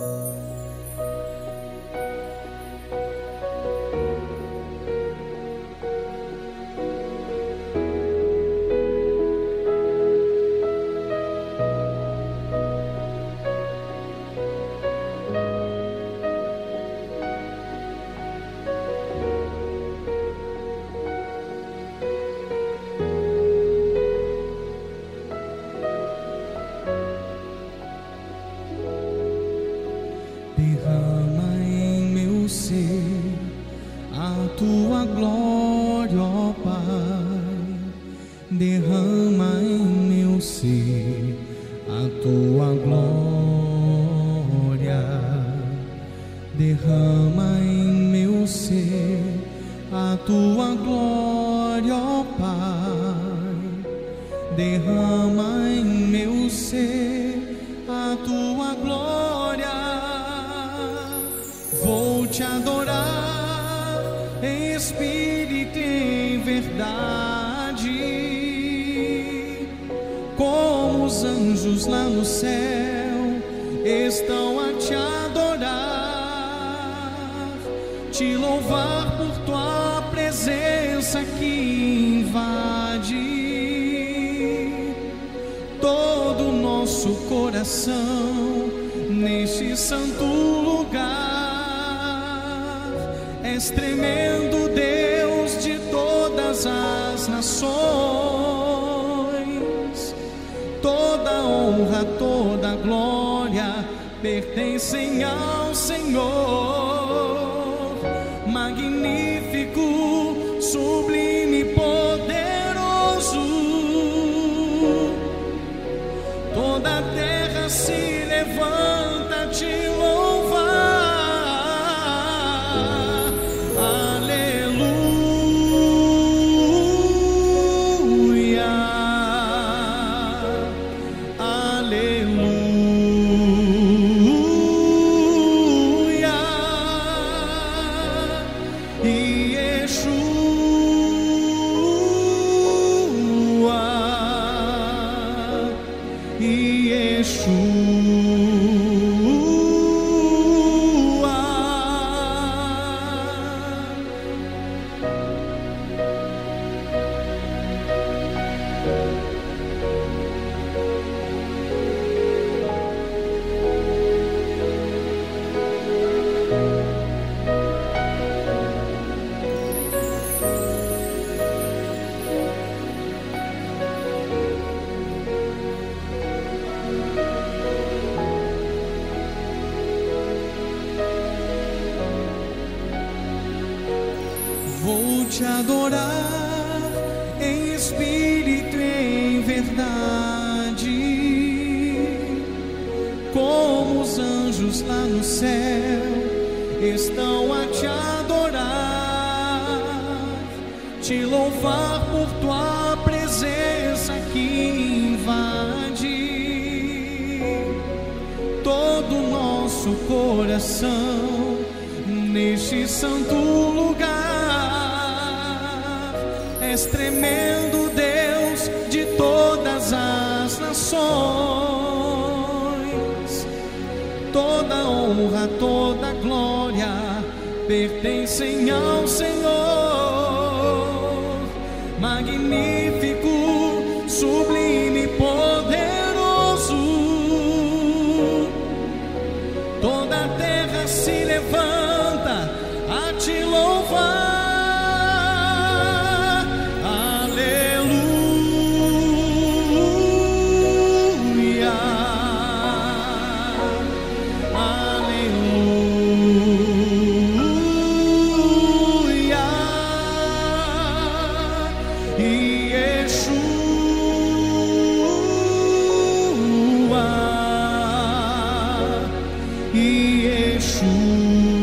Música derrama em meu ser a tua glória, ó Pai, derrama em meu ser a tua glória, derrama em meu ser a tua glória, ó Pai, derrama em meu ser a tua glória. te adorar, em Espírito em verdade, como os anjos lá no céu estão a te adorar, te louvar por tua presença que invade todo o nosso coração neste santo lugar és tremendo Deus de todas as nações. Toda honra, toda glória pertencem ao Senhor. Magnífico, sublime 去 te adorar em espírito e em verdade, como os anjos lá no céu estão a te adorar, te louvar por tua presença que invade todo o nosso coração neste santo lugar és tremendo Deus de todas as nações. Toda honra, toda glória pertencem ao Senhor. Magnífico, sublime, poderoso. e Yeshua.